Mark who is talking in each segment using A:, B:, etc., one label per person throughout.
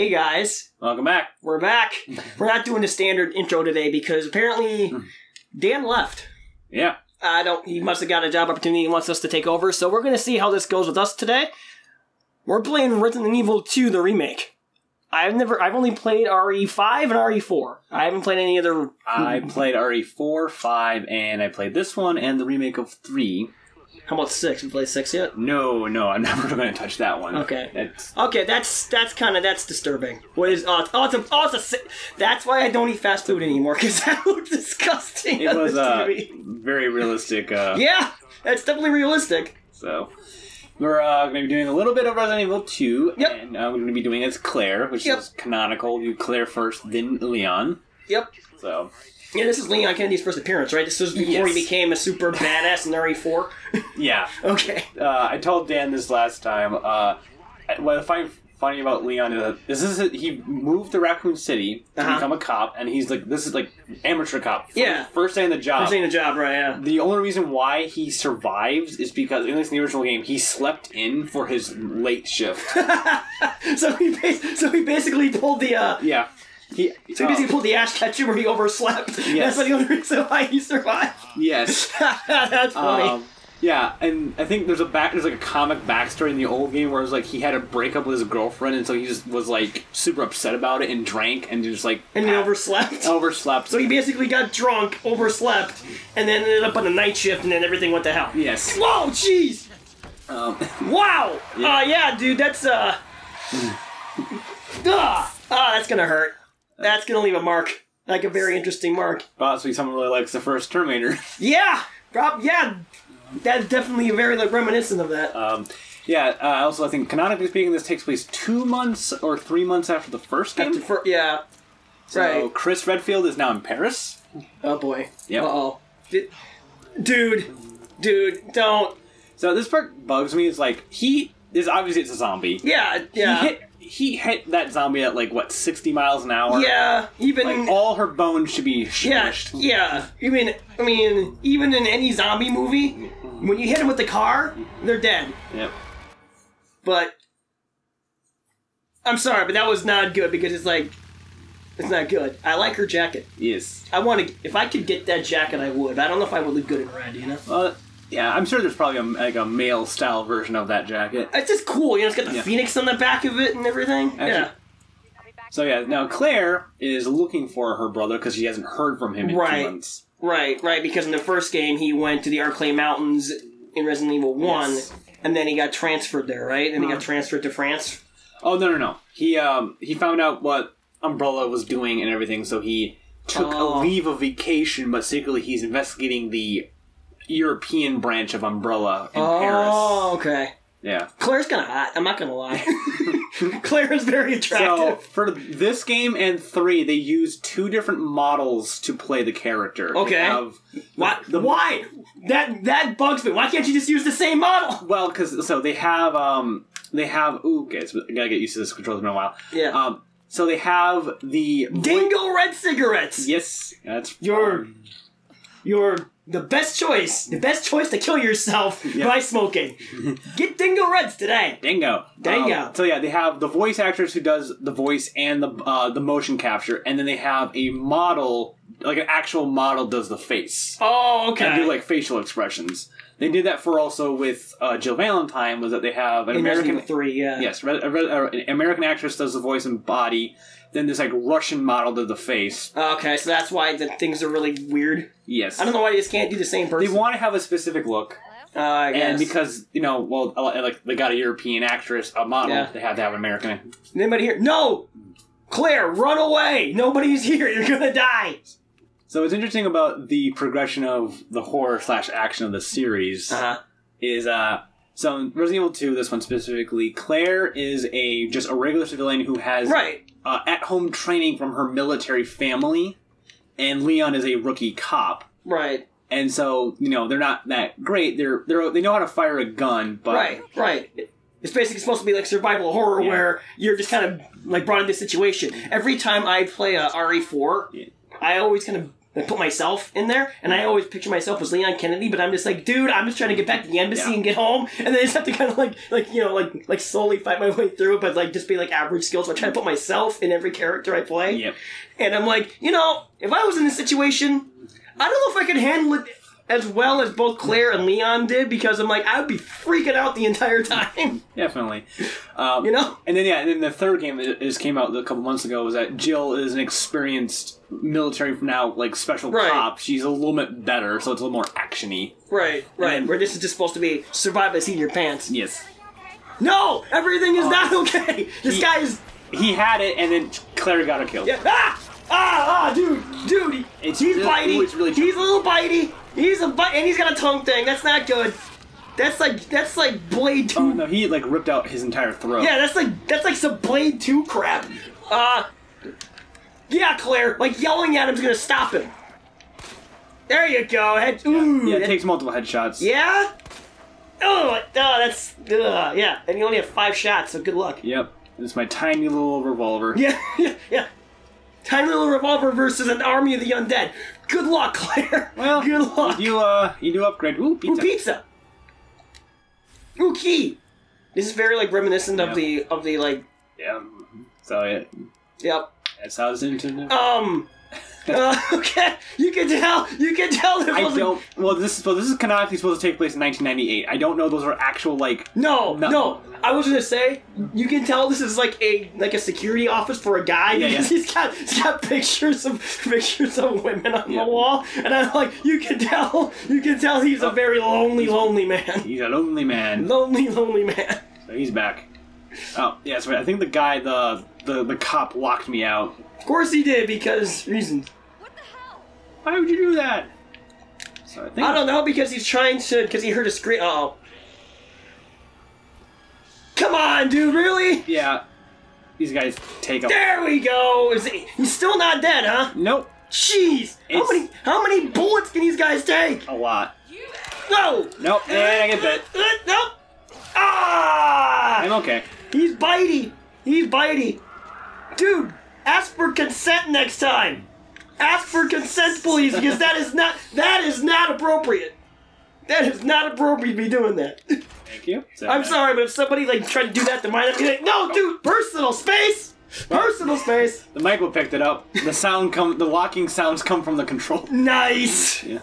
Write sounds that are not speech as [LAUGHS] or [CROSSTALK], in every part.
A: Hey guys,
B: Welcome back.
A: we're back. [LAUGHS] we're not doing the standard intro today because apparently hmm. Dan left.
B: Yeah.
A: I don't. He must have got a job opportunity. He wants us to take over. So we're going to see how this goes with us today. We're playing Resident Evil 2, the remake. I've never. I've only played RE5 and RE4. I haven't played any other.
B: I played RE4, 5, and I played this one and the remake of 3.
A: How about six? You played six yet?
B: No, no, I'm [LAUGHS] never going to touch that one.
A: Okay.
B: That's,
A: Okay, that's that's kind of that's disturbing. What is? Oh, it's, oh, it's a, oh, it's a, That's why I don't eat fast food anymore because [LAUGHS] that looked disgusting.
B: it was uh, very realistic. Uh, [LAUGHS]
A: Yeah, that's definitely realistic.
B: So we're uh, going to be doing a little bit of Resident Evil 2,
A: Yep.
B: and uh, we're going to be doing as Claire, which
A: Yep.
B: is canonical. You Claire first, then Leon.
A: Yep.
B: So
A: Yeah, this is Leon Kennedy's first appearance, right? This was before
B: Yes.
A: he became a super badass in RE4. [LAUGHS]
B: yeah,
A: okay.
B: uh, I told Dan this last time. Uh, what I find funny about Leon is that this is he moved to Raccoon City to
A: Uh-huh.
B: become a cop, and he's like this is like amateur cop. First,
A: Yeah.
B: first day on the job.
A: I'm saying the job, right? Yeah.
B: The only reason why he survives is because, at least in the original game, he slept in for his late shift. [LAUGHS]
A: so he bas- so he basically pulled the uh,
B: yeah. He,
A: so he basically pulled the Ash Ketchum where he overslept.
B: Yes.
A: That's the only reason why he survived.
B: yes. [LAUGHS]
A: That's funny.
B: Um, yeah, and I think there's a back there's like a comic backstory in the old game where it was like he had a breakup with his girlfriend, and so he just was like super upset about it and drank and just like
A: and he overslept. [LAUGHS]
B: overslept.
A: So he basically got drunk, overslept, and then ended up on a night shift, and then everything went to hell.
B: yes.
A: Whoa, jeez!
B: Um, [LAUGHS]
A: Wow!
B: Yeah.
A: Uh, yeah, dude, that's, uh. Ah, ah, that's gonna hurt. That's gonna leave a mark. Like a very interesting mark.
B: possibly someone really likes the first Terminator. [LAUGHS]
A: Yeah! Prob- yeah! That's definitely a very like, reminiscent of that.
B: Um, yeah. Uh, also, I think canonically speaking, this takes place two months or three months after the first game.
A: After fir- yeah.
B: so
A: right.
B: Chris Redfield is now in Paris.
A: Oh boy.
B: Yep.
A: Uh oh. Dude. Dude, don't.
B: So this part bugs me. Is like he is obviously it's a zombie.
A: Yeah, yeah.
B: He hit he hit that zombie at like what sixty miles an hour.
A: yeah, even.
B: Like all her bones should be
A: Yeah,
B: smushed.
A: yeah. I mean, I mean, even in any zombie movie, when you hit them with the car, they're dead.
B: Yep.
A: But I'm sorry, but that was not good because it's like it's not good. I like her jacket.
B: Yes.
A: I want to. If I could get that jacket, I would. I don't know if I would look good in red. You know,
B: Well, yeah. I'm sure there's probably a, like a male style version of that jacket.
A: it's just cool. You know, it's got the
B: Yeah.
A: phoenix on the back of it and everything.
B: Actually-
A: yeah,
B: So yeah. Now Claire is looking for her brother because she hasn't heard from him in
A: Right.
B: two months.
A: right, right. Because in the first game, he went to the Arklay Mountains in Resident Evil One,
B: Yes.
A: and then he got transferred there, right? And he got
B: Mhm.
A: transferred to France.
B: Oh no no no. He um he found out what Umbrella was doing and everything, so he took
A: Oh.
B: a leave of vacation, but secretly he's investigating the European branch of Umbrella in Paris.
A: Oh, okay.
B: Yeah.
A: Claire's kind of hot. I'm not gonna lie. [LAUGHS] Claire is very
B: So
A: attractive.
B: for this game and three, they use two different models to play the character. They
A: Okay.
B: have-
A: Why?
B: the-
A: Why? That that bugs me. Why can't you just use the same model?
B: Well, because so they have um they have ooh okay, so I gotta get used to this controls in a while.
A: Yeah.
B: Um, so they have the
A: Dingo red cigarettes.
B: Yes, that's
A: You're you're the best choice. The best choice to kill yourself [LAUGHS]
B: Yeah.
A: by smoking. [LAUGHS] Get Dingo Reds today.
B: Dingo.
A: Dingo.
B: Um, so yeah, they have the voice actress who does the voice and the uh, the motion capture, and then they have a model, like an actual model, does the face
A: Oh, okay.
B: and do like facial expressions. They did that for also with uh, Jill Valentine. Was that they have an
A: In
B: American
A: Evil three, yeah.
B: yes, re- a re- uh, an American actress does the voice and body. Then this like Russian model did the face.
A: Okay, so that's why the things are really weird.
B: Yes,
A: I don't know why you just can't do the same person.
B: they want to have a specific look,
A: Uh, I guess.
B: and because you know, well, like they got a European actress, a model,
A: Yeah.
B: they had to have an American.
A: anybody here? No, Claire, run away! Nobody's here. You're gonna die.
B: So what's interesting about the progression of the horror slash action of the series
A: Uh huh.
B: is uh so in Resident Evil 2, this one specifically, Claire is a just a regular civilian who has
A: Right.
B: uh, at home training from her military family, and Leon is a rookie cop.
A: Right.
B: And so, you know, they're not that great. They're they're they know how to fire a gun, but
A: Right, right. It's basically supposed to be like survival horror
B: Yeah.
A: where you're just kind of like brought into this situation. Every time I play a RE4,
B: Yeah.
A: I always kind of like put myself in there, and I always picture myself as Leon Kennedy, but I'm just like, dude, I'm just trying to get back to the embassy
B: Yeah.
A: and get home, and then I just have to kind of like, like you know, like like slowly fight my way through it, but like just be like average skills. So I try to put myself in every character I play,
B: Yep.
A: and I'm like, you know, if I was in this situation, I don't know if I could handle it as well as both Claire and Leon did because I'm like, I would be freaking out the entire time, [LAUGHS]
B: Definitely. Um,
A: you know.
B: And then yeah, and then the third game that just came out a couple months ago was that Jill is an experienced military from now like special
A: Right.
B: cop. She's a little bit better, so it's a little more actiony.
A: Right, right.
B: And-
A: Where this is just supposed to be survive by seat your pants.
B: Yes.
A: No, everything is not okay. This
B: He-
A: guy is
B: He had it, and then Claire got her killed.
A: yeah. Ah, ah, ah, dude, dude. He,
B: It's
A: he's
B: really-
A: bitey.
B: really
A: he's a little bitey. He's a bite, and he's got a tongue thing. That's not good. That's like that's like Blade Two.
B: Oh no, he like ripped out his entire throat.
A: Yeah, that's like that's like some Blade Two crap. Uh, yeah, Claire. Like yelling at him's gonna stop him. There you go. Head. Ooh.
B: Yeah, it
A: that-
B: takes multiple headshots.
A: yeah. Oh, uh, that's uh, yeah. And you only have five shots, so good luck.
B: Yep. It's my tiny little revolver.
A: Yeah, [LAUGHS] yeah, yeah. Tiny little revolver versus an army of the undead. Good luck, Claire. [LAUGHS]
B: Well,
A: good luck.
B: You uh, you do upgrade. Ooh,
A: Ooh,
B: pizza.
A: pizza. Ooh, key. This is very like reminiscent of the of the like.
B: Yeah. So yeah,
A: Yep.
B: that's how it's into.
A: Um. [LAUGHS] uh, okay, you can tell. You can tell this
B: I don't. Well, this is well, this is canonically supposed to take place in 1998. I don't know those are actual like.
A: No,
B: No.
A: no, I was gonna say you can tell this is like a like a security office for a guy
B: Yeah,
A: because [LAUGHS]
B: yeah.
A: he's got he's got pictures of pictures of women on
B: Yeah.
A: the wall, and I'm like, you can tell, you can tell he's a very lonely, lonely man,
B: He's a lonely man.
A: lonely, lonely man.
B: So he's back. Oh, yeah. I think the guy, the the the cop, locked me out.
A: Of course he did because reasons.
C: What the hell?
B: Why would you do that? So I think.
A: I don't know because he's trying to because he heard a scream. Oh, come on, dude, really?
B: Yeah. These guys take a.
A: There we go. Is he, he's still not dead, huh?
B: Nope.
A: Jeez, how many how many bullets can these guys take?
B: A lot.
A: No.
B: Nope. And I get bit.
A: Uh, Nope. Ah!
B: I'm okay.
A: He's bitey. He's bitey. Dude, ask for consent next time. Ask for consent, please, because that is not that is not appropriate. That is not appropriate to be doing that.
B: Thank you.
A: I'm sorry, but if somebody like tried to do that to mine, I'd be like, no, dude, personal space, personal space.
B: The Michael picked it up. The sound come. The locking sounds come from the control.
A: Nice.
B: Yeah.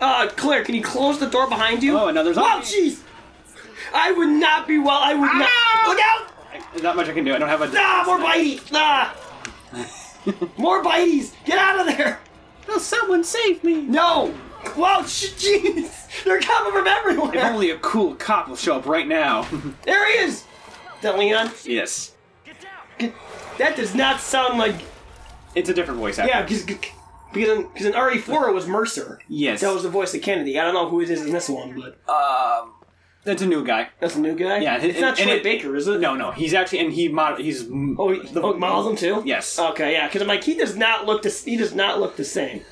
A: Uh, Claire, can you close the door behind you?
B: Oh, another now there's.
A: Oh, jeez. I would not be well. I would not.
B: Ah!
A: Look out!
B: There's not much I can do. I don't have a.
A: Ah, more bitey! Ah! [LAUGHS] more biteys! Get out of there!
B: Oh, someone save me!
A: No! Whoa, [LAUGHS] sh- jeez! They're coming from everywhere!
B: If only a cool cop will show up right now. [LAUGHS]
A: There he is! Is that Leon?
B: yes.
A: Get, that does not sound like.
B: It's a different voice actor.
A: Yeah, because because in, because in RE4 it was Mercier.
B: Yes.
A: That was the voice of Kennedy. I don't know who it is in this one, but
B: Um. That's a new guy.
A: that's a new guy.
B: Yeah,
A: it's not
B: and
A: Troy
B: it-
A: Baker, is it?
B: No, no. He's actually and he mod. He's
A: Oh, he, oh, models him too.
B: Yes.
A: Okay, yeah, because I'm like, he does not look the he does not look the same.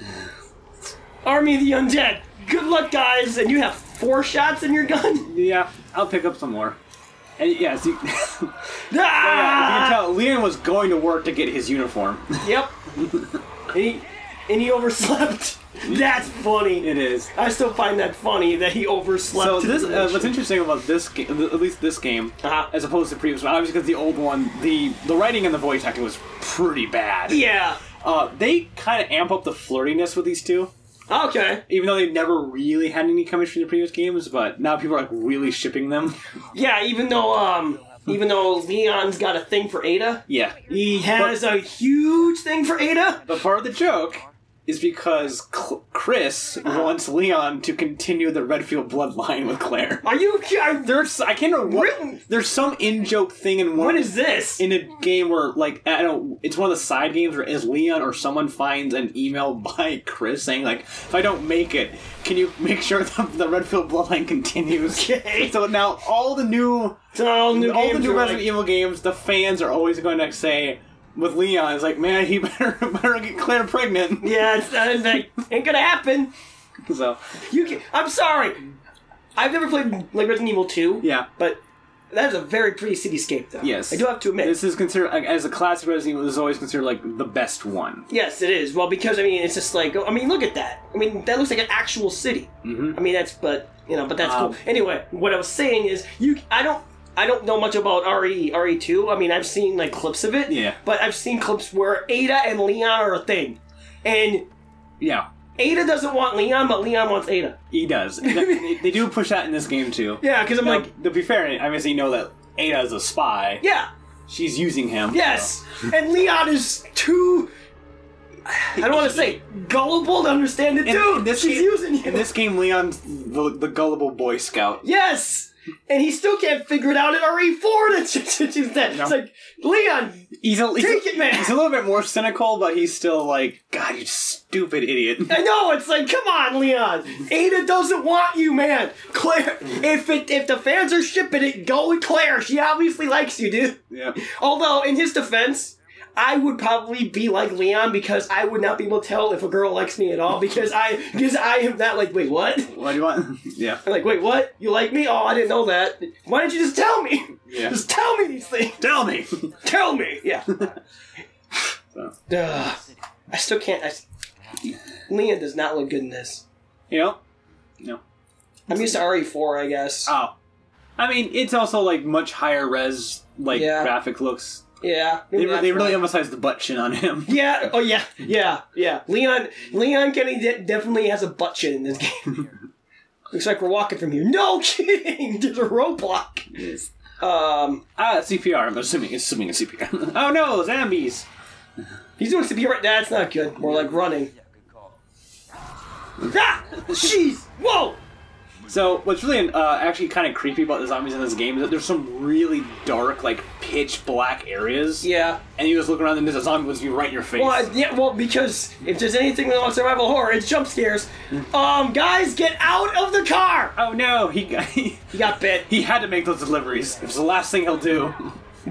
A: Army of the Undead. Good luck, guys, and you have four shots in your gun.
B: yeah. I'll pick up some more. And yeah, see, [LAUGHS] yeah, you can
A: Ah!
B: tell, Leon was going to work to get his uniform.
A: Yep. [LAUGHS] and he and he overslept. That's funny.
B: It is.
A: I still find that funny that he overslept.
B: So this, uh, what's interesting about this game, at least this game,
A: Uh-huh.
B: as opposed to the previous one, obviously because the old one, the the writing and the voice acting was pretty bad.
A: Yeah.
B: Uh, they kind of amp up the flirtiness with these two,
A: Okay.
B: even though they never really had any chemistry in the previous games. But now people are like really shipping them.
A: Yeah. Even though um even though Leon's got a thing for Ada,
B: yeah.
A: he has a huge thing for Ada.
B: But part of the joke is because Cl- Chris
A: Uh-huh.
B: wants Leon to continue the Redfield bloodline with Claire.
A: Are you? Are,
B: There's I can't remember what. There's some in joke thing in one.
A: what is this?
B: in a game where like I don't it's one of the side games where as Leon or someone finds an email [LAUGHS] by Chris saying like if I don't make it, can you make sure [LAUGHS] the, the Redfield bloodline continues? [LAUGHS]
A: Okay.
B: So now all the new
A: So all new
B: all the new Resident
A: like-
B: Evil games, the fans are always going to say with Leon, it's like man, he [LAUGHS] better better get Claire pregnant.
A: Yeah, it's uh, like, ain't gonna happen.
B: So
A: You can, I'm sorry. I've never played like Resident Evil 2.
B: yeah,
A: But That is a very pretty cityscape, though.
B: Yes.
A: I do have to admit.
B: This is considered like, as a classic Resident Evil. This is always considered like the best one.
A: Yes, it is. Well, because I mean, it's just like I mean, look at that. I mean, that looks like an actual city. Mm-hmm. I mean, that's but you know, but that's
B: Um,
A: cool. Anyway, what I was saying is, you, I don't, I don't know much about RE RE two. I mean, I've seen like clips of it.
B: Yeah.
A: But I've seen clips where Ada and Leon are a thing, and
B: Yeah,
A: Ada doesn't want Leon, but Leon wants Ada.
B: he does. they, they do push that in this game too. [LAUGHS]
A: Yeah, because I'm
B: Now,
A: like,
B: to be fair, obviously you know that Ada is a spy.
A: yeah,
B: She's using him.
A: yes, and Leon is too. I don't want to say gullible to understand it, dude.
B: in this
A: She's
B: game,
A: using
B: in this game, Leon's the, the gullible Boy Scout.
A: Yes! And he still can't figure it out at RE4 that she's dead.
B: No.
A: It's like, Leon,
B: He's a, he's
A: Take
B: a,
A: it, man.
B: He's a little bit more cynical, but he's still like, God, you stupid idiot.
A: I know, it's like, come on, Leon. Ada doesn't want you, man. Claire, if it if the fans are shipping it, go with Claire. She obviously likes you, dude.
B: yeah.
A: Although, in his defense, I would probably be like Leon because I would not be able to tell if a girl likes me at all because I because I am that like, wait, what?
B: What do you want? [LAUGHS] yeah.
A: I'm like, wait, what? You like me? Oh, I didn't know that. Why didn't you just tell me?
B: Yeah. [LAUGHS]
A: Just tell me these things.
B: Tell me. [LAUGHS]
A: Tell me. Yeah.
B: So,
A: Ugh. I still can't. I, Leon does not look good in this.
B: you know? No.
A: I'm used to RE4, I guess.
B: Oh. I mean, it's also like much higher res, like
A: Yeah.
B: graphic looks.
A: Yeah.
B: They, they really
A: why.
B: emphasize the butt chin on him. [LAUGHS]
A: Yeah. Oh yeah. Yeah. Yeah. Leon. Leon Kenny de- definitely has a butt chin in this game. [LAUGHS] Looks like we're walking from here. No [LAUGHS] kidding. There's a roadblock.
B: Yes.
A: Um.
B: Ah, CPR. I'm assuming. Assuming it's CPR. oh no, zombies.
A: He's doing CPR right. That's not good. More like running. Ah! Jeez! Whoa!
B: So what's really uh, actually kind of creepy about the zombies in this game is that there's some really dark, like pitch black areas.
A: Yeah.
B: And you just look around and there's a zombie with you right in your face.
A: Well, I- yeah, well, because if there's anything on survival horror, it's jump scares. Um, guys, get out of the car!
B: Oh no, he got, [LAUGHS] he,
A: He got bit.
B: he had to make those deliveries. It was the last thing he'll do.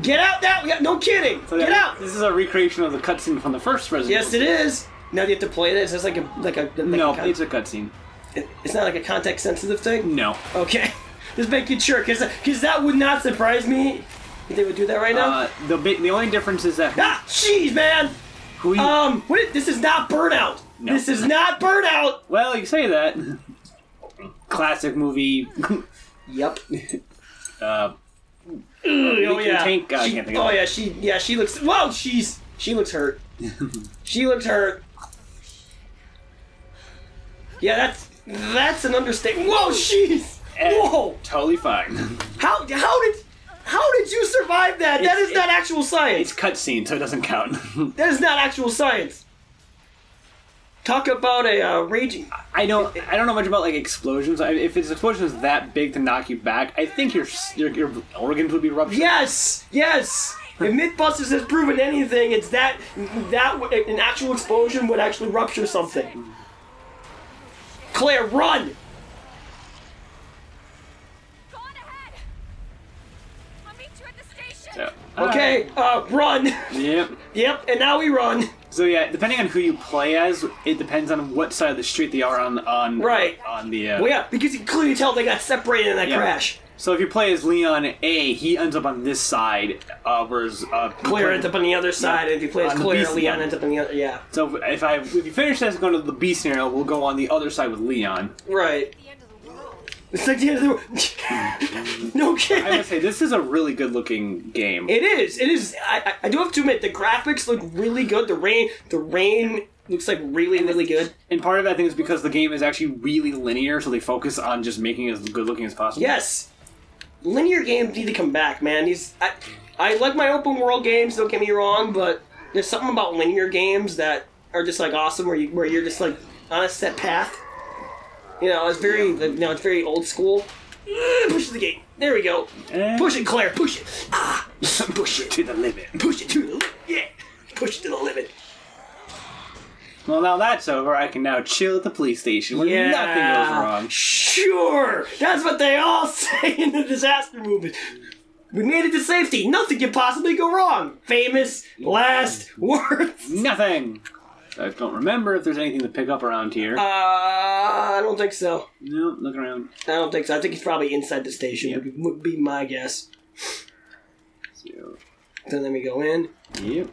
A: Get out now! Yeah, no kidding!
B: So
A: Get
B: that-
A: out!
B: This is a recreation of the cutscene from the first Resident
A: Yes, it is. Now you have to play this. It's like a like a like
B: No,
A: a
B: it's a cutscene.
A: It's not like a context sensitive thing.
B: No.
A: Okay, [LAUGHS] just making sure because because that would not surprise me if they would do that right now.
B: Uh, the the only difference is that
A: ah, jeez, man.
B: who you,
A: Um, what? This is not burnout.
B: No.
A: This is not burnout.
B: well, you say that. Classic movie.
A: Yep. [LAUGHS]
B: uh,
A: oh yeah.
B: tank-
A: She-
B: can't think
A: oh yeah, she yeah she looks. Whoa, she's she looks hurt. [LAUGHS] she looks hurt. Yeah, that's that's an understatement. Whoa, she's whoa.
B: totally fine.
A: How how did how did you survive that? That
B: It's-
A: is not actual science.
B: it's cutscene, so it doesn't count. [LAUGHS]
A: That is not actual science. Talk about a uh, raging.
B: I don't. I don't know much about like explosions. I, if it's explosions that big to knock you back, I think your your, your organs would be ruptured.
A: Yes, yes. If MythBusters has proven anything, it's that that an actual explosion would actually rupture something. Claire, run!
C: Go on ahead. I'll meet you at the run!
B: So,
A: Okay, uh, run.
B: yep. [LAUGHS]
A: yep, and now we run.
B: So yeah, depending on who you play as, it depends on what side of the street they are on. On
A: Right.
B: on the. Uh,
A: Well, yeah, because you can clearly tell they got separated in that
B: Yeah.
A: crash.
B: So if you play as Leon A, he ends up on this side, uh, whereas uh,
A: Claire ends up on the other side, and if you play as
B: On
A: Claire, Leon
B: one.
A: ends up on the other. Yeah,
B: So if I if you finish this and go to the B scenario, we'll go on the other side with Leon.
A: right.
C: The end of the world.
A: It's like the end of the world. [LAUGHS] No kidding.
B: I
A: kidding.
B: must say this is a really good looking game.
A: It is. It is. I, I, I do have to admit the graphics look really good. The rain. The rain looks like really really good.
B: And part of that I think, is because the game is actually really linear, so they focus on just making it as good looking as possible.
A: Yes, linear games need to come back, man. These I, I like my open world games. Don't get me wrong, but there's something about linear games that are just like awesome, where you where you're just like on a set path. You know, it's very you know it's very old school. [GASPS] Push the gate. There we go.
B: Eh.
A: Push it, Claire. Push it. Ah, [LAUGHS] push it
B: to the limit.
A: Push it to the limit. Yeah. Push it to the limit.
B: Well, now that's over, I can now chill at the police station where
A: Yeah.
B: nothing goes wrong.
A: Sure. That's what they all [LAUGHS] say in the disaster movement. We made it to safety. Nothing can possibly go wrong. Famous last [LAUGHS] words.
B: Nothing. I don't remember if there's anything to pick up around here.
A: Uh, I don't think so.
B: no, look around.
A: I don't think so. I think he's probably inside the station. Would, be, would be my guess. So, then we go in.
B: yep.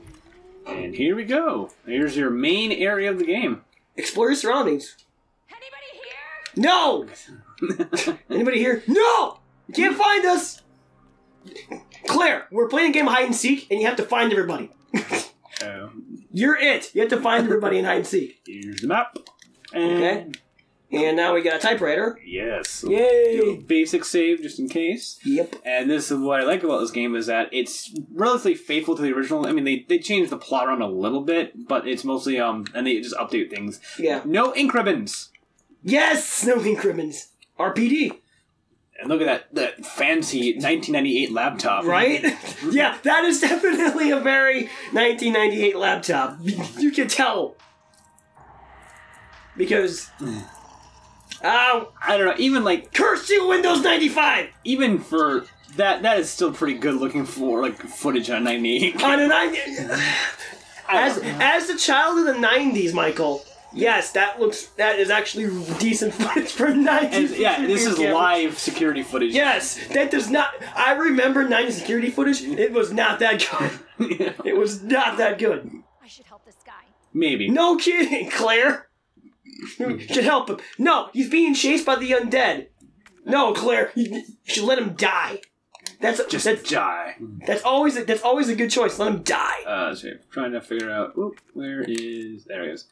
B: And here we go. Here's your main area of the game.
A: Explore your surroundings.
C: Anybody here?
A: No! [LAUGHS] Anybody here? No! You can't find us! Claire, we're playing a game of hide and seek, and you have to find everybody.
B: So,
A: You're it. You have to find everybody in hide and seek.
B: here's the map. And
A: Okay. And now we got a typewriter.
B: Yes.
A: Yay!
B: Do a basic save just in case.
A: Yep.
B: And this is what I like about this game is that it's relatively faithful to the original. I mean, they, they changed the plot around a little bit, but it's mostly um, and they just update things.
A: Yeah.
B: No ink ribbons.
A: Yes! No ink ribbons. RPD.
B: And look at that that fancy 1998 laptop.
A: Right? [LAUGHS] yeah, that is definitely a very 1998 laptop. You can tell. Because. Oh,
B: I don't know. Even like
A: curse you, Windows 95!
B: even for that that is still pretty good looking for like footage on 98. [LAUGHS]
A: On a 90. [SIGHS] As, as a child of the 90s, Michael, yes, that looks. That is actually decent footage for 90s.
B: Yeah, this is
A: cameras.
B: live security footage.
A: Yes, that does not. I remember 90s security footage. It was not that good. [LAUGHS] It was not that good.
C: I should help this guy.
B: Maybe.
A: No kidding, Claire. You should help him. No, he's being chased by the undead. No, Claire, you should let him die. That's
B: Just
A: that's
B: die.
A: that's always a, that's always a good choice. Let him die.
B: Uh, so trying to figure out. Oop, where is? There it is.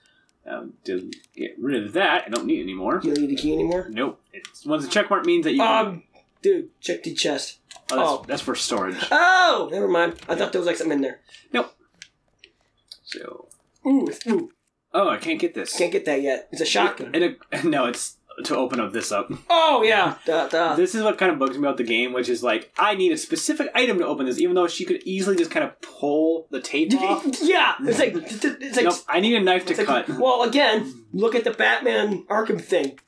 B: Um, to get rid of that, I don't need it anymore.
A: You don't need the key anymore.
B: Nope. It's once the check mark means that you. can-
A: Um, dude, check the chest.
B: oh, that's,
A: oh.
B: that's for storage.
A: Oh, never mind. I thought there was like something in there.
B: Nope. So.
A: Ooh, ooh,
B: Oh, I can't get this.
A: can't get that yet. It's a shotgun.
B: And a, [LAUGHS] no, it's to open up this up.
A: Oh yeah, [LAUGHS] duh, duh.
B: This is what kind of bugs me about the game, which is like I need a specific item to open this, even though she could easily just kind of pull the tape [LAUGHS] off.
A: yeah, it's like it's like
B: Nope, I need a knife to
A: like-
B: cut.
A: well, again, look at the Batman Arkham thing.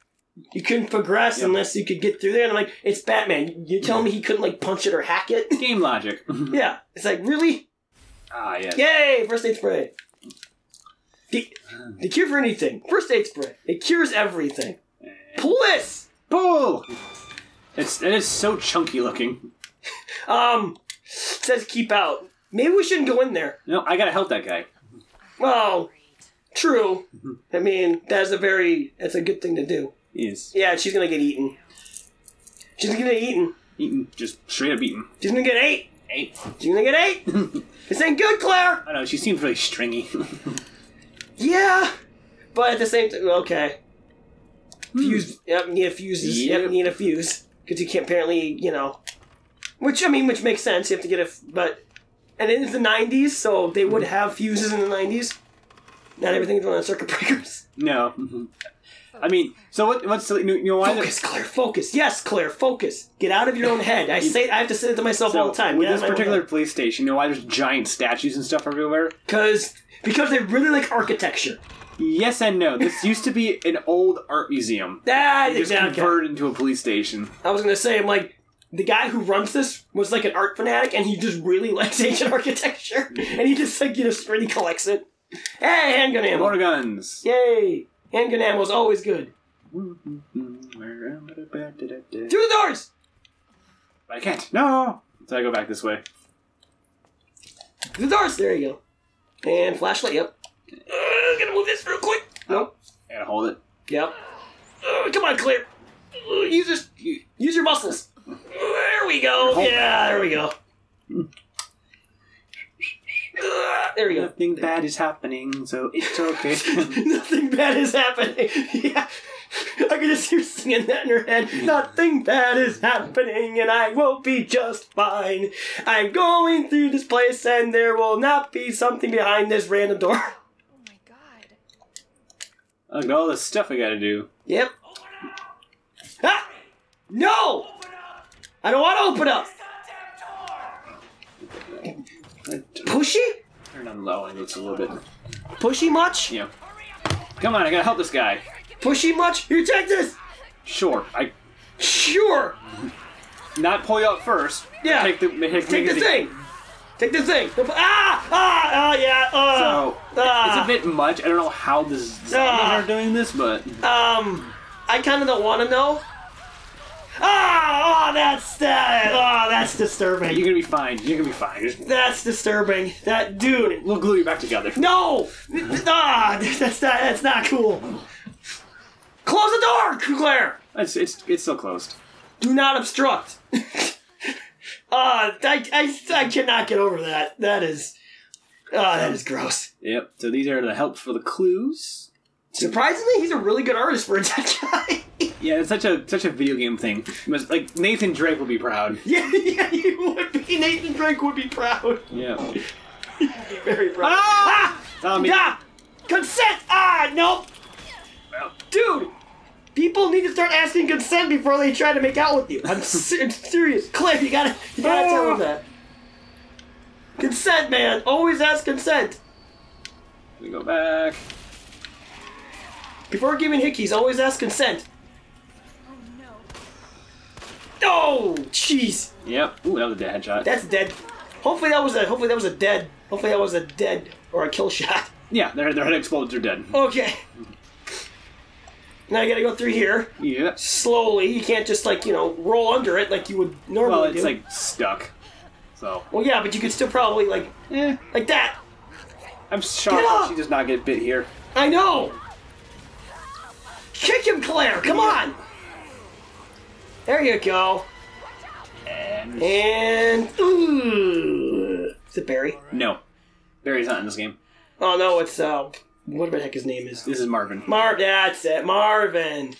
A: You couldn't progress
B: Yep.
A: unless you could get through there. And I'm like, it's Batman. You're telling me he couldn't like punch it or hack it?
B: Game logic.
A: yeah, it's like really,
B: ah, yes.
A: yay! First aid spray. The, the cure for anything. First aid spray. It cures everything. Bliss.
B: Pull. It's it is so chunky looking.
A: Um, says keep out. Maybe we shouldn't go in there.
B: No, I gotta help that guy.
A: Well, true. I mean, that's a very that's a good thing to do.
B: He's
A: Yeah, she's gonna get eaten. She's gonna get eaten.
B: eaten, just straight up eaten.
A: She's gonna get eight.
B: Eight.
A: She's gonna get eight. [LAUGHS] this ain't good, Claire.
B: I know. She seems really stringy. [LAUGHS]
A: Yeah, but at the same time, okay. Hmm. Fuse. Yep, need a fuse. Yep,
B: Yep.
A: need a fuse because you can't apparently, you know. Which I mean, which makes sense. You have to get a, but and it is the '90s, so they would have fuses in the '90s. Not everything's run on circuit breakers.
B: no. Mm-hmm. I mean, so what? What's the, you know why?
A: Focus, Claire. Focus. Yes, Claire. Focus. Get out of your own head. I say. I have to say it to myself
B: So,
A: all the time.
B: With this particular police station, you know why there's giant statues and stuff everywhere?
A: because because they really like architecture.
B: Yes and no. This used to be an old art museum.
A: Ah, that
B: It just
A: exactly.
B: converted into a police station.
A: I was gonna say, I'm like, the guy who runs this was like an art fanatic, and he just really likes [LAUGHS] ancient architecture, and he just like you know really collects it. Hey, handgun ammo!
B: More guns.
A: Yay! Handgun ammo is always good.
B: I
A: Through the doors.
B: I can't. No. So I go back this way.
A: Through the doors. There you go. And flashlight. Yep. Uh, gonna move this real quick. Nope.
B: I gotta hold it.
A: Yep. Uh, come on, Claire. Uh, use this. Use your muscles. There we go. Yeah, there we go. There we go.
B: Nothing bad is happening, so it's okay. [LAUGHS]
A: Nothing bad is happening. [LAUGHS] yeah. I can just hear singing that in her head. Nothing bad is happening, and I will be just fine. I'm going through this place, and there will not be something behind this random door. [LAUGHS]
C: Oh my god.
B: Look at all the stuff I gotta do.
A: Yep. Ah! No! I don't want to open up. Pushy?
B: Turn on low and it's a little bit.
A: Pushy much?
B: Yeah. Come on, I gotta help this guy.
A: Pushy much? Here, take this.
B: Sure, I
A: Sure.
B: not pull you up first.
A: Yeah.
B: Take the take,
A: Take the thing. Take the thing. Ah! Ah! Ah! Yeah. Uh,
B: So
A: ah.
B: it's a bit much. I don't know how the zombies
A: Ah.
B: are doing this, but
A: Um, I kind of don't want to know. Ah, oh, that's that. Oh, that's disturbing.
B: You're gonna be fine. You're gonna be fine.
A: That's disturbing. That dude.
B: We'll glue you back together.
A: No! Ah, that's not. That's not cool. Close the door, Claire.
B: It's it's it's still closed.
A: Do not obstruct. [LAUGHS] Ah, I, I, I cannot get over that. That is. Ah, that is gross.
B: Yep. So these are the helps for the clues.
A: Surprisingly, he's a really good artist for a dead guy. [LAUGHS]
B: Yeah, it's such a such a video game thing. Must- Like Nathan Drake would be proud. [LAUGHS]
A: yeah, yeah, you would be. Nathan Drake would be proud.
B: Yeah. [LAUGHS]
A: Be very proud.
B: Ah!
A: ah!
B: Zombie.
A: Yeah! Consent! Ah, nope! Dude! People need to start asking consent before they try to make out with you. I'm, [LAUGHS] se- I'm serious. Cliff, you gotta, you gotta tell them that. Consent, man. Always ask consent.
B: We go back.
A: Before giving hickeys, always ask consent.
C: Oh no.
A: Jeez.
B: Yep. Ooh, that was a dead headshot.
A: That's dead. Hopefully that was a, hopefully that was a dead, hopefully that was a dead or a kill shot.
B: yeah, their their head explodes. They're dead.
A: Okay. Now you gotta go through here.
B: Yeah.
A: slowly. You can't just like you know roll under it like you would normally do.
B: Well, it's
A: do.
B: like stuck. So.
A: well, yeah, but you could still probably like
B: Eh.
A: like that.
B: I'm shocked that she does not get bit here.
A: I know. Kick him, Claire. Come on. There you go.
B: And
A: And ooh, is it Barry?
B: no, Barry's not in this game.
A: Oh no, it's uh, what the heck his name is?
B: This is Marvin.
A: Mar. That's it, Marvin.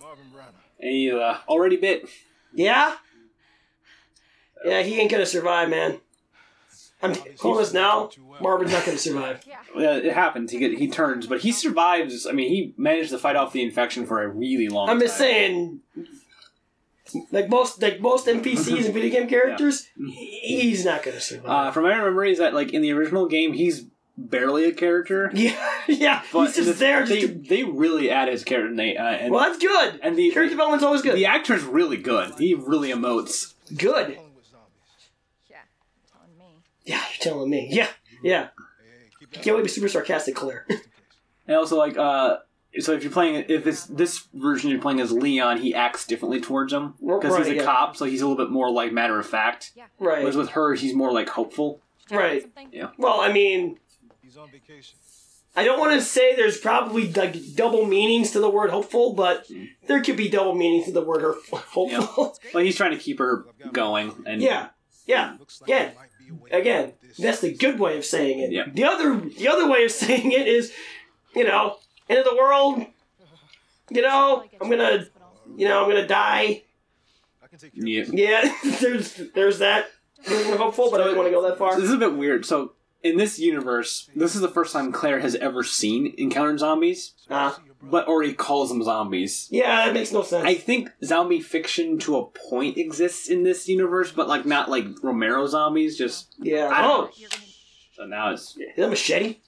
D: Marvin Brown.
B: And you uh, already bit.
A: Yeah. Yeah, he ain't gonna survive, man. I'm calling this now. Marvin's not gonna survive. [LAUGHS]
C: Yeah.
B: It happens. He get he turns, but he survives. I mean, he managed to fight off the infection for a really long.
A: I'm just
B: time.
A: saying, like most like most NPCs and video game characters, he's not gonna survive.
B: Uh, from my memory, is that like in the original game, he's barely a character. [LAUGHS]
A: yeah, yeah,
B: But
A: he's just
B: the-
A: there. Just
B: They,
A: to,
B: they really add his character, and they uh, and,
A: well, that's good.
B: and the
A: Character development's always good.
B: the actor's really good. He really emotes.
A: Good.
D: Dealing with zombies.
C: Yeah. Telling me.
A: Yeah, you're telling me. Yeah, yeah.
D: Hey, keep that
A: Can't wait to be super sarcastic, Claire.
B: And also, like, uh, so if you're playing, if it's this version you're playing as Leon, he acts differently towards him because he's a
A: yeah.
B: cop, so he's a little bit more like matter of fact.
A: right,
B: Whereas with her, he's more like hopeful.
C: Did you find
A: Right.
B: Yeah.
A: Well, I mean,
D: He's on vacation.
A: I don't want to say there's probably like double meanings to the word hopeful, but hmm. there could be double meanings to the word her- hopeful.
B: Well, he's trying to keep her going, and
A: yeah, yeah. Yeah.
D: there might be a way
A: Again,
D: out of this.
A: that's the good way of saying it.
B: Yeah.
A: The other the other way of [LAUGHS] saying it is, you know, end of the world. You know, I'm gonna, you know, I'm gonna die.
D: I can take care
B: yeah.
A: Yeah, [LAUGHS] there's there's that. I'm hopeful, but I don't want to go that far.
B: This is a bit weird. So in this universe, this is the first time Claire has ever seen encountered zombies,
A: Ah,
B: but already calls them zombies.
A: yeah, that makes no sense.
B: I think zombie fiction to a point exists in this universe, but like not like Romero zombies. Just
A: yeah.
B: I don't
A: Oh,
B: so now it's
A: is that a machete?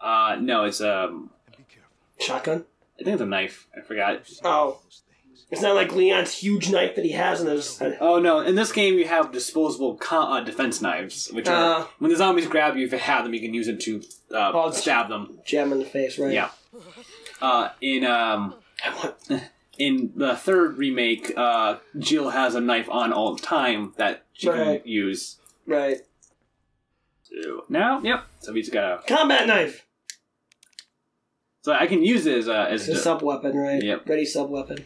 B: uh no, it's um
D: And be careful.
A: Shotgun?
B: I think it's a knife. I forgot.
A: Oh, it's not like Leon's huge knife that he has in his.
B: Oh no! In this game, you have disposable co- uh, defense knives, which are
A: Uh.
B: when the zombies grab you, if you have them, you can use it to uh,
A: Oh, it's-
B: stab them.
A: Jam in the face, right?
B: Yeah. Uh, in um,
A: I want-
B: in the third remake, uh, Jill has a knife on all the time that she
A: Right.
B: can use.
A: Right.
B: So now, yep. So he's got a.
A: Combat knife.
B: So I can use it as a as
A: It's a sub weapon, right?
B: Yep.
A: Ready sub weapon.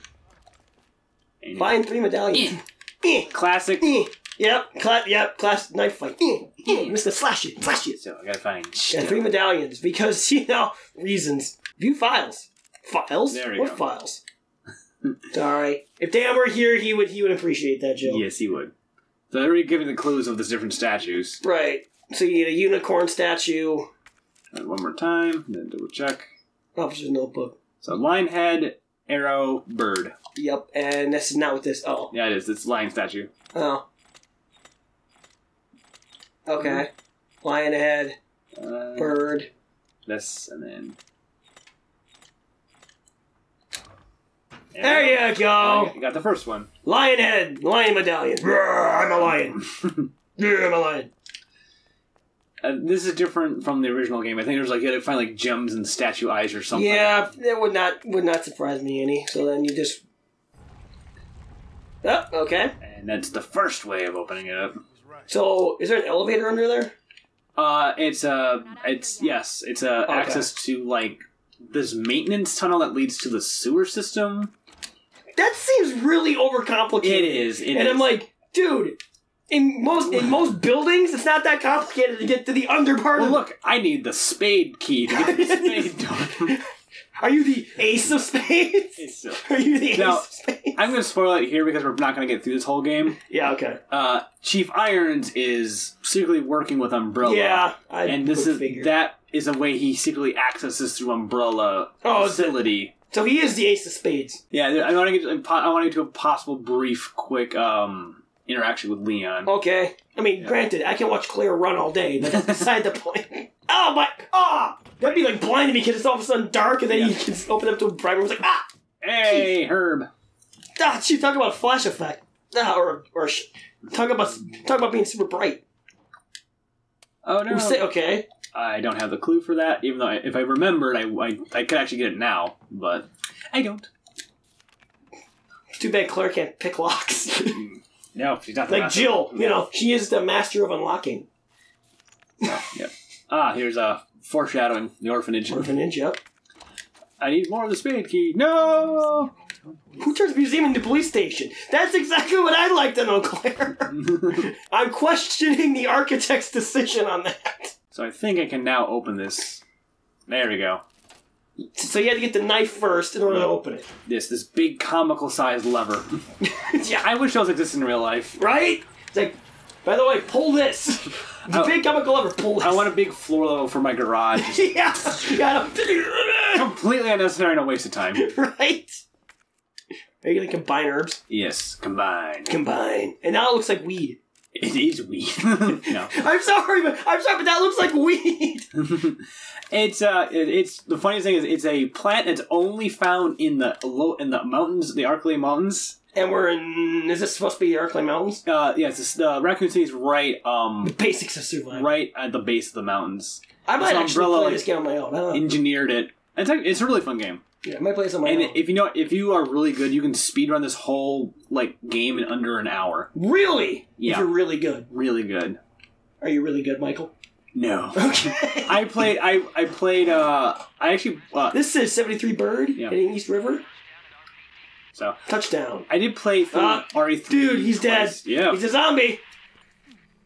B: and-
A: Find three medallions. Eh,
B: classic.
A: eh. Yep. Cla- yep. Class knife fight. Eh, eh. Gonna slash it. Slash it.
B: So I gotta find.
A: Yeah, three medallions because [LAUGHS] you know reasons. View files. Files.
B: There we
A: what
B: go.
A: files? [LAUGHS] Sorry. If Dan were here, he would he would appreciate that joke.
B: Yes, he would. So they're already giving the clues of the different statues.
A: Right. So you need a unicorn statue.
B: One more time, then double check.
A: Officer's notebook.
B: So lion head, arrow, bird.
A: Yep. And this is not with this. Oh.
B: Yeah, it is. It's lion statue.
A: Oh. Okay. Lion head.
B: Uh,
A: Bird.
B: This and then.
A: There you go.
B: You got the first one.
A: Lion head. Lion medallion. I'm a lion. yeah, I'm a lion. [LAUGHS]
B: Uh, this is different from the original game. I think there's like you had to find like gems and statue eyes or something.
A: Yeah, that would not would not surprise me any. So then you just Oh, okay.
B: and that's the first way of opening it up.
A: So, is there an elevator under there?
B: Uh, it's a it's yes, it's a
A: Okay.
B: access to like this maintenance tunnel that leads to the sewer system.
A: That seems really overcomplicated.
B: It is. It
A: and I'm like, dude, in most in most buildings, it's not that complicated to get to the under part
B: well,
A: of.
B: look, I need the spade key to get the [LAUGHS] spade door.
A: Are you the ace of spades?
B: It's, uh,
A: Are you the
B: Now,
A: ace of spades?
B: I'm going to spoil it here because we're not going to get through this whole game.
A: yeah. Okay.
B: Uh, Chief Irons is secretly working with Umbrella.
A: Yeah. I
B: and this
A: would
B: is
A: figure.
B: that is a way he secretly accesses through Umbrella
A: Oh, is it-
B: facility.
A: So he is the ace of spades.
B: Yeah, I want to get I want to get to a possible brief, quick um, interaction with Leon.
A: Okay. I mean, granted, I can watch Claire run all day, but that's beside the point. [LAUGHS] Oh my! Ah! That'd be like blinding me because it's all of a sudden dark, and then you can open up to a bright room. It's like ah!
B: Hey, Herb.
A: Ah! She talk about a flash effect. Ah, or or sh- talk about talk about being super bright.
B: Oh no,
A: You say- okay.
B: I don't have the clue for that. Even though I, if I remembered, I, I I could actually get it now, but I don't.
A: It's too bad Claire can't pick locks.
B: No, she's not the
A: like
B: last
A: Jill, you know, she is the master of unlocking.
B: No, yep. Ah, here's a foreshadowing the orphanage.
A: Orphanage, yep.
B: I need more of the spade key. No.
A: Who turns museum into police station? That's exactly what I'd like to know, Claire. [LAUGHS] I'm questioning the architect's decision on that.
B: So I think I can now open this. There we go.
A: So you had to get the knife first in order to open it.
B: This this big comical sized lever. [LAUGHS] yeah, I wish those existed in real life.
A: Right? It's like, by the way, pull this. [LAUGHS] The
B: I-
A: big chemical lever, pull this.
B: I want a big floor level for my garage. [LAUGHS]
A: yeah, gotta.
B: Completely unnecessary and a waste of time.
A: right? Are you gonna combine herbs?
B: Yes, combine.
A: Combine. And now it looks like weed.
B: It is weed. [LAUGHS] no,
A: I'm sorry, but I'm sorry, but that looks like weed. [LAUGHS]
B: it's uh, it- it's the funniest thing is it's a plant that's only found in the low in the mountains, the Arklay Mountains.
A: And we're in. Is this supposed to be the Arklay Mountains?
B: Uh, yes, it's, uh, Raccoon City's right, um,
A: The basics of survival.
B: right at the base of the mountains.
A: I might
B: This
A: actually
B: umbrella,
A: play
B: like,
A: this game on my own. I don't know.
B: Engineered it. It's a, it's a really fun game.
A: Yeah, I might play some.
B: And if you know, if you are really good, you can speed run this whole like game in under an hour.
A: really?
B: Yeah.
A: If you're really good.
B: Really good.
A: Are you really good, Michael?
B: No,
A: Okay. [LAUGHS]
B: I played. I I played. Uh, I actually. Uh,
A: this is 73 Bird
B: Yeah.
A: hitting East River.
B: so
A: Touchdown.
B: I did play through
A: Ah,
B: RE3.
A: Dude, he's dead.
B: Yeah.
A: He's a zombie.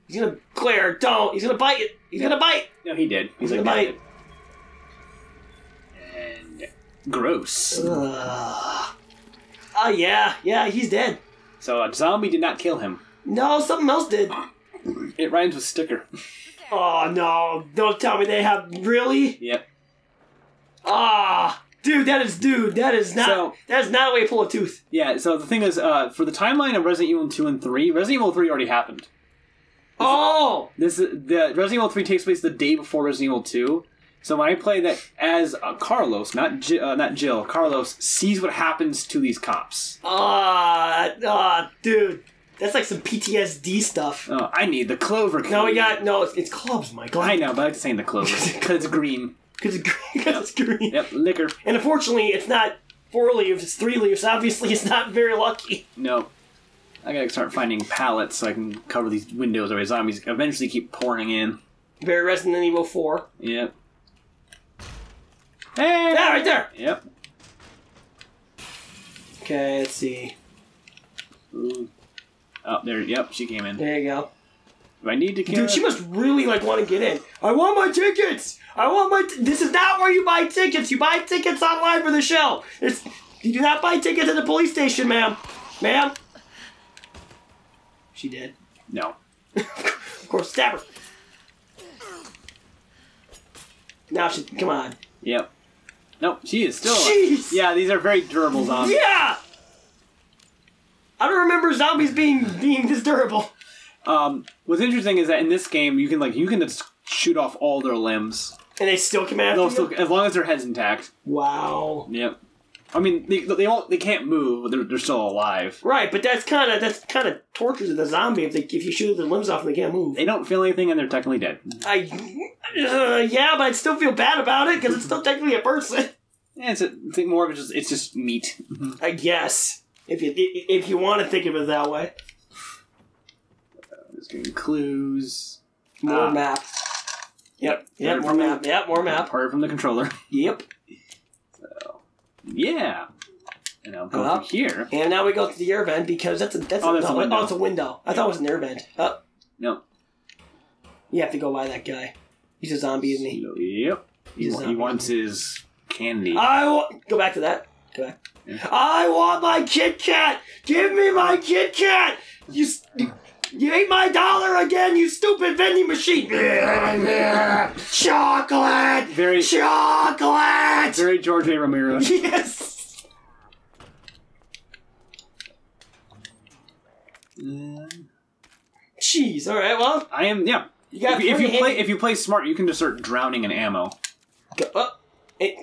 A: He's gonna Claire, don't. He's gonna bite. He's gonna bite.
B: no, he did. He's
A: He's
B: like
A: gonna bite.
B: Gross.
A: Ugh. Oh yeah, yeah, he's dead.
B: So a zombie did not kill him.
A: No, something else did.
B: It rhymes with sticker.
A: Oh no! Don't tell me they have really.
B: Yep.
A: Ah, dude, that is dude. That is not.
B: So-
A: that is not a way to pull a tooth.
B: Yeah. So the thing is, uh, for the timeline of Resident Evil two and three, Resident Evil three already happened.
A: Oh,
B: This is the Resident Evil three takes place the day before Resident Evil two. So when I play that as uh, Carlos, not uh, not Jill, Carlos sees what happens to these cops.
A: ah, ah, dude, that's like some PTSD stuff.
B: Oh, I need the clover.
A: No, we got no. It's, it's clubs, Michael.
B: I know, but I like saying the clover because it's green.
A: because it's [LAUGHS] green. 'cause it's green.
B: Yep, liquor.
A: And unfortunately, it's not four leaves. It's three leaves. Obviously, it's not very lucky.
B: No. I gotta start finding pallets so I can cover these windows where zombies eventually keep pouring in.
A: Very Resident Evil Four.
B: Yep. Hey!
A: Yeah, right there.
B: Yep.
A: Okay, let's see.
B: Ooh. Oh, there. Yep, she came in.
A: There you go.
B: Do I need to kill
A: Dude, she must really like want to get in. I want my tickets. I want my. T- this is not where you buy tickets. You buy tickets online for the show. It's you do not buy tickets at the police station, ma'am. Ma'am. She did.
B: No. [LAUGHS]
A: Of course, stab her. Now she. Come on.
B: Yep. Nope, she is still.
A: Jeez.
B: Yeah, these are very durable zombies.
A: Yeah. I don't remember zombies being being this durable.
B: Um, what's interesting is that in this game, you can like you can just shoot off all their limbs.
A: And they still come after
B: They'll
A: you?
B: still, as long as their head's intact.
A: Wow.
B: Yep. I mean, they they won't, they can't move, but they're, they're still alive.
A: Right, but that's kind of that's kind of tortures the zombie if they if you shoot their limbs off and they can't move.
B: They don't feel anything, and they're technically dead.
A: I, uh, yeah, but I'd still feel bad about it because it's still technically a person. [LAUGHS]
B: Yeah, it's a, think more of it just it's just meat. [LAUGHS]
A: I guess. If you if you want to think of it that way.
B: Just getting clues.
A: More
B: Ah.
A: map. Yep. Yep. More
B: from the-
A: map. Yep. More map.
B: Heard from the controller. [LAUGHS]
A: Yep.
B: Yeah. And I'll go
A: Uh-huh.
B: from here.
A: And now we go to the air vent because that's a that's,
B: Oh,
A: a,
B: that's a window.
A: Oh, it's a window. I thought it was an air vent. Oh,
B: No.
A: you have to go by that guy. He's a zombie, isn't he?
B: Yep. He,
A: He's
B: wa- he wants his candy.
A: I want go back to that. Go back. I want my Kit Kat. Give me my Kit Kat. You s- you ate my dollar again. You stupid vending machine. Chocolate.
B: Very-
A: chocolate.
B: Very George A. Romero. [LAUGHS]
A: Yes. Jeez. All right. Well,
B: I am. Yeah.
A: you got
B: If, you- if you play, if you play smart, you can just start drowning in ammo.
A: Go- uh, oh, it,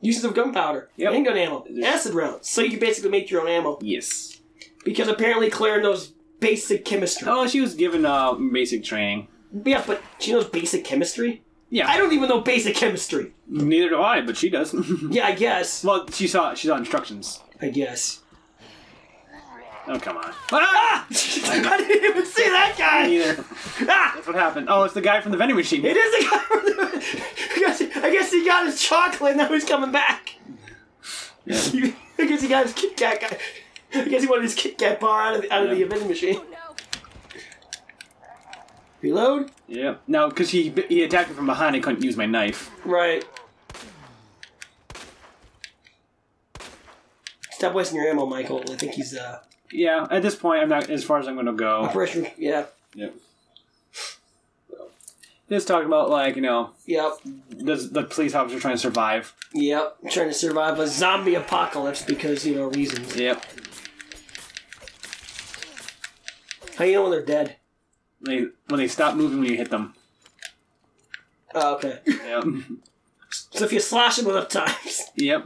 A: uses of gunpowder,
B: Yep.
A: handgun ammo, acid rounds. So you can basically make your own ammo
B: Yes.
A: because apparently Claire knows basic chemistry.
B: Oh, she was given uh, basic training.
A: Yeah, but she knows basic chemistry.
B: Yeah.
A: I don't even know basic chemistry.
B: Neither do I, but she does. [LAUGHS]
A: Yeah, I guess.
B: well, she saw she saw instructions.
A: I guess.
B: Oh come on. Ah! [LAUGHS]
A: I didn't even see that guy.
B: Neither.
A: Ah!
B: That's what happened. Oh, it's the guy from the vending machine.
A: It is the guy from the. [LAUGHS] I guess, I guess he got his chocolate. Now he's coming back.
B: Yeah.
A: I guess he got his Kit Kat. Guy. [LAUGHS] I guess he wanted his Kit Kat bar out of the, out of the vending machine.
C: Oh no.
A: Reload.
B: Yeah. No, because he he attacked me from behind. I couldn't use my knife.
A: Right. Stop wasting your ammo, Michael. I think he's uh
B: Yeah. At this point, I'm not as far as I'm going to go.
A: operation. Yeah.
B: Yep. Just talking about like you know
A: Yep.
B: does the police officer trying to survive.
A: Yep. trying to survive a zombie apocalypse because you know reasons.
B: Yep.
A: How you know when they're dead?
B: They when they stop moving when you hit them.
A: Oh, okay.
B: Yep. [LAUGHS]
A: So if you slash them enough times,
B: yep.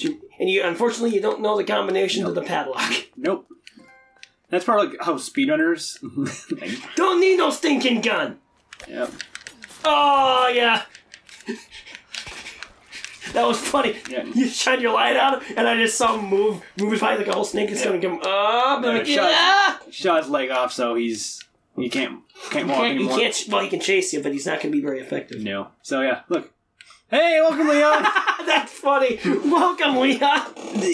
A: and you unfortunately you don't know the combination to the padlock. [LAUGHS]
B: Nope. That's part of like how speedrunners. [LAUGHS]
A: Don't need no stinking gun.
B: yep.
A: Oh yeah. That was funny.
B: Yeah.
A: You shine your light out, and I just saw him move, move by like a whole snake is gonna come up. And
B: Yeah,
A: like,
B: shot. Shot his leg off, so he's he can't can't walk
A: Can't, he can't. Well, he can chase you, but he's not gonna be very effective.
B: No. So yeah, look. Hey, welcome, Leon. [LAUGHS]
A: That's funny. Welcome, Leon.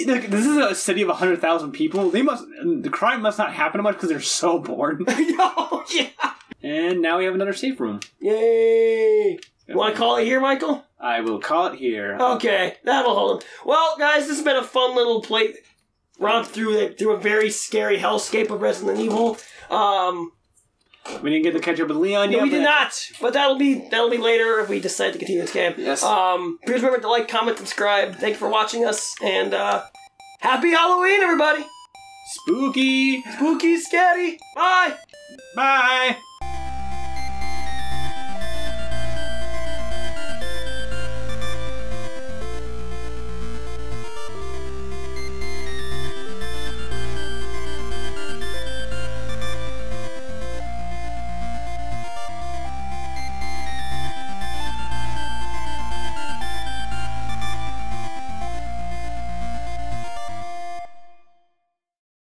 B: Look, this is a city of hundred thousand people. They must the crime must not happen much because they're so bored. [LAUGHS]
A: Yo, yeah.
B: and now we have another safe room.
A: Yay. Want to call it here, Michael?
B: I will call it here.
A: Okay, that'll hold him. Well, guys, this has been a fun little play romp through the, through a very scary hellscape of Resident Evil. Um,
B: We didn't get to catch up with Leon
A: no,
B: yet.
A: we did not, but that'll be that'll be later if we decide to continue this game.
B: Yes.
A: Um, please remember to like, comment, subscribe. Thank you for watching us, and uh, happy Halloween, everybody.
B: Spooky.
A: Spooky, scary. Bye.
B: Bye.